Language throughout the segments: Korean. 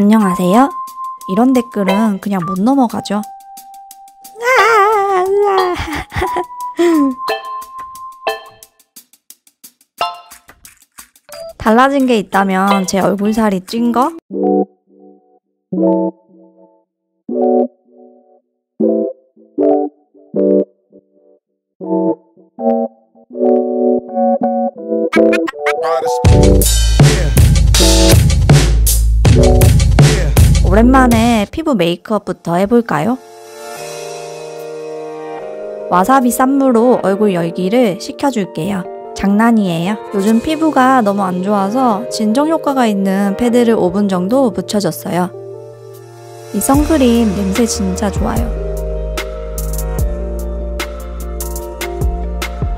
안녕하세요. 이런 댓글은 그냥 못 넘어가죠. 달라진 게 있다면 제 얼굴 살이 찐 거? 오랜만에 피부 메이크업부터 해볼까요? 와사비 쌈무로 얼굴 열기를 식혀줄게요. 장난이에요. 요즘 피부가 너무 안 좋아서 진정 효과가 있는 패드를 5분 정도 묻혀줬어요. 이 선크림 냄새 진짜 좋아요.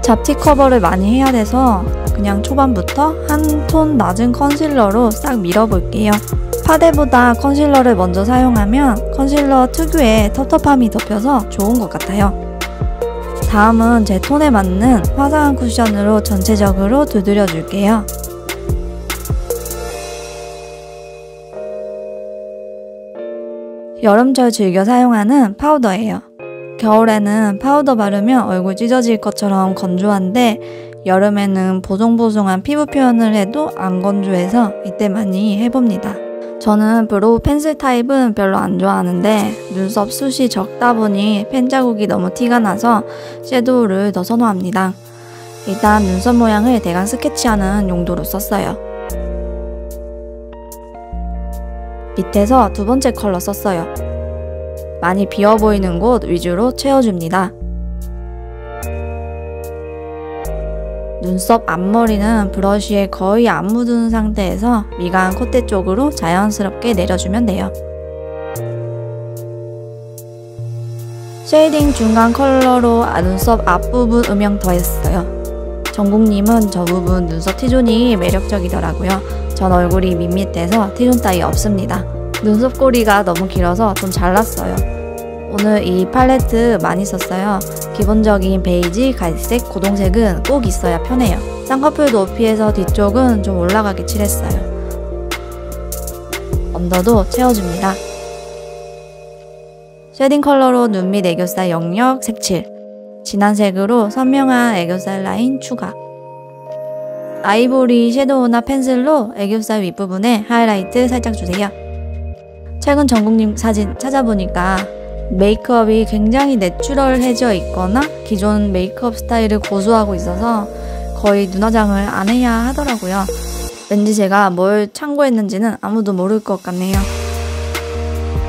잡티 커버를 많이 해야 돼서 그냥 초반부터 한 톤 낮은 컨실러로 싹 밀어볼게요. 파데보다 컨실러를 먼저 사용하면 컨실러 특유의 텁텁함이 덮여서 좋은 것 같아요. 다음은 제 톤에 맞는 화사한 쿠션으로 전체적으로 두드려 줄게요. 여름철 즐겨 사용하는 파우더예요. 겨울에는 파우더 바르면 얼굴 찢어질 것처럼 건조한데 여름에는 보송보송한 피부 표현을 해도 안 건조해서 이때 많이 해봅니다. 저는 brow 펜슬 타입은 별로 안 좋아하는데 눈썹 숱이 적다 보니 펜 자국이 너무 티가 나서 섀도우를 더 선호합니다. 일단 눈썹 모양을 대강 스케치하는 용도로 썼어요. 밑에서 두 번째 컬러 썼어요. 많이 비어 보이는 곳 위주로 채워줍니다. 눈썹 앞머리는 브러쉬에 거의 안 묻은 상태에서 미간 콧대 쪽으로 자연스럽게 내려주면 돼요. shading 중간 컬러로 눈썹 앞부분 음영 더했어요. 정국님은 저 부분 눈썹 T존이 매력적이더라고요. 전 얼굴이 밋밋해서 T zone 따위 없습니다. 눈썹 꼬리가 너무 길어서 좀 잘랐어요. 오늘 이 팔레트 많이 썼어요. 기본적인 베이지, 갈색, 고동색은 꼭 있어야 편해요. 쌍꺼풀 높이에서 뒤쪽은 좀 올라가게 칠했어요. 언더도 채워줍니다. shading 컬러로 눈 밑 애교살 영역 색칠 진한 색으로 선명한 애교살 라인 추가 아이보리 섀도우나 펜슬로 애교살 윗부분에 하이라이트 살짝 주세요. 최근 정국님 사진 찾아보니까 메이크업이 굉장히 natural해져 있거나 기존 메이크업 스타일을 고수하고 있어서 거의 눈화장을 안 해야 하더라고요. 왠지 제가 뭘 참고했는지는 아무도 모를 것 같네요.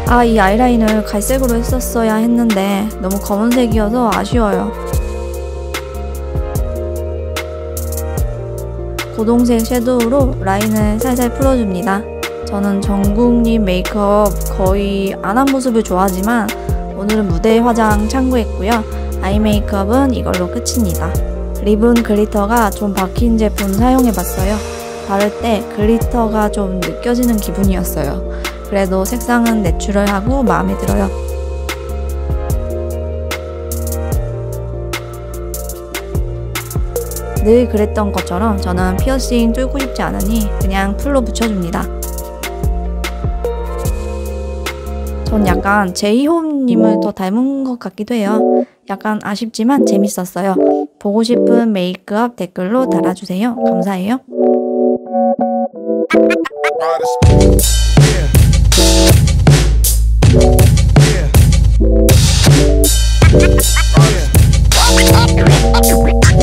아, 이 아이라인을 갈색으로 했었어야 했는데 너무 검은색이어서 아쉬워요. 고동색 섀도우로 라인을 살살 풀어줍니다. 저는 정국님 메이크업 거의 안 한 모습을 좋아하지만 오늘은 무대 화장 참고했고요. 아이 메이크업은 이걸로 끝입니다. lip은 glitter가 좀 박힌 제품 사용해봤어요. 바를 때 glitter가 좀 느껴지는 기분이었어요. 그래도 색상은 natural하고 마음에 들어요. 늘 그랬던 것처럼 저는 피어싱 뚫고 싶지 않으니 그냥 풀로 붙여줍니다. 전 약간 제이홉님을 더 닮은 것 같기도 해요. 약간 아쉽지만 재밌었어요. 보고 싶은 메이크업 댓글로 달아주세요. 감사해요.